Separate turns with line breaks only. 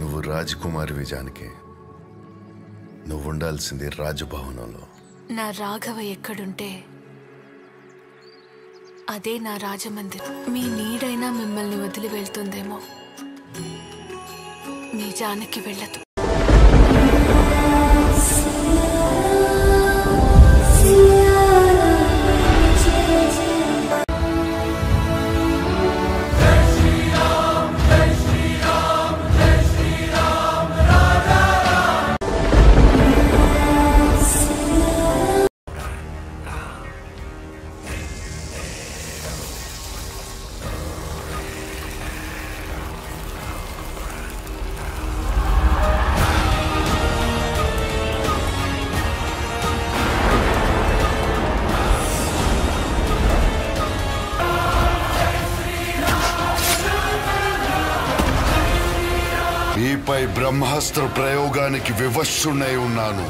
నువ్వు రాజకుమారివి జానకి. నువ్వు ఉండాల్సింది రాజభవనంలో.
నా రాఘవ ఎక్కడుంటే అదే నా రాజమందిరం. మీ నీడైనా మిమ్మల్ని వదిలి వెళ్తుందేమో. మీ జానకి వెళ్ళదు.
ఈపై బ్రహ్మాస్త్ర ప్రయోగానికి వివశుణ్ణై ఉన్నాను.